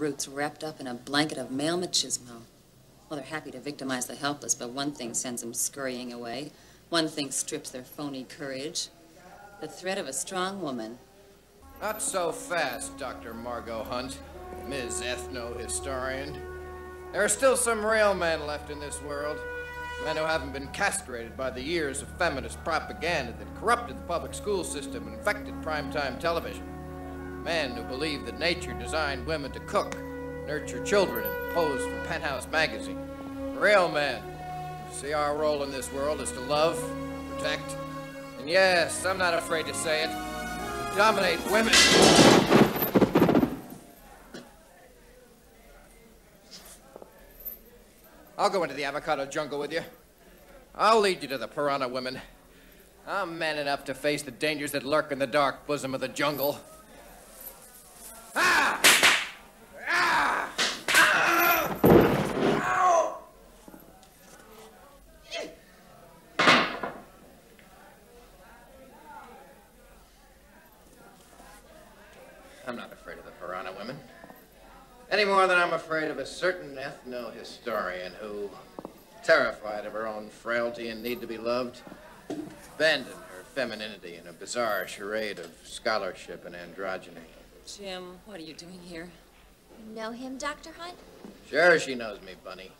brutes wrapped up in a blanket of male machismo. Well, they're happy to victimize the helpless, but one thing sends them scurrying away. One thing strips their phony courage. The threat of a strong woman. Not so fast, Dr. Margot Hunt, Ms. Ethno-Historian. There are still some real men left in this world. Men who haven't been castrated by the years of feminist propaganda that corrupted the public school system and infected primetime television. Men who believe that nature designed women to cook, nurture children, and pose for Penthouse magazine. Real men who see our role in this world is to love, protect, and yes, I'm not afraid to say it, to dominate women. I'll go into the avocado jungle with you. I'll lead you to the piranha women. I'm man enough to face the dangers that lurk in the dark bosom of the jungle. I'm not afraid of the piranha women. Any more than I'm afraid of a certain ethno-historian who, terrified of her own frailty and need to be loved, abandoned her femininity in a bizarre charade of scholarship and androgyny. Jim, what are you doing here? You know him, Dr. Hunt? Sure, she knows me, Bunny.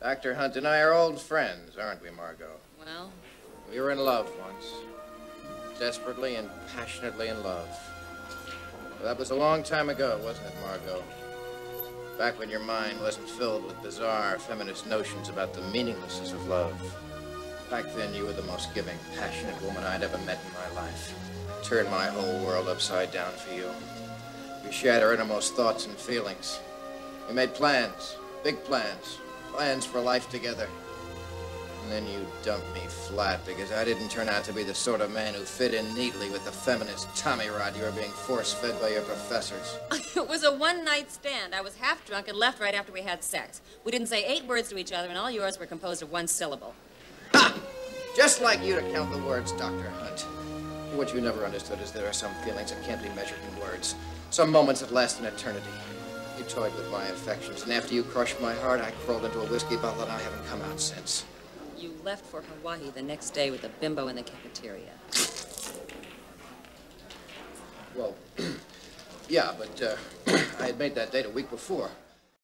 Dr. Hunt and I are old friends, aren't we, Margot? Well, We were in love once. Desperately and passionately in love. Well, that was a long time ago, wasn't it, Margot? Back when your mind wasn't filled with bizarre feminist notions about the meaninglessness of love. Back then, you were the most giving, passionate woman I'd ever met in my life. I Turned my whole world upside down for you. We shared our innermost thoughts and feelings. We made plans, big plans, plans for life together. And then you dumped me flat because I didn't turn out to be the sort of man who fit in neatly with the feminist Tommy Rod you were being force-fed by your professors. it was a one night stand. I was half drunk and left right after we had sex. We didn't say eight words to each other, and all yours were composed of one syllable. Ha! Just like you to count the words, Dr. Hunt. What you never understood is there are some feelings that can't be measured in words. Some moments that last an eternity. You toyed with my affections, and after you crushed my heart, I crawled into a whiskey bottle and I haven't come out since. You left for Hawaii the next day with a bimbo in the cafeteria. Well, yeah, but uh, I had made that date a week before.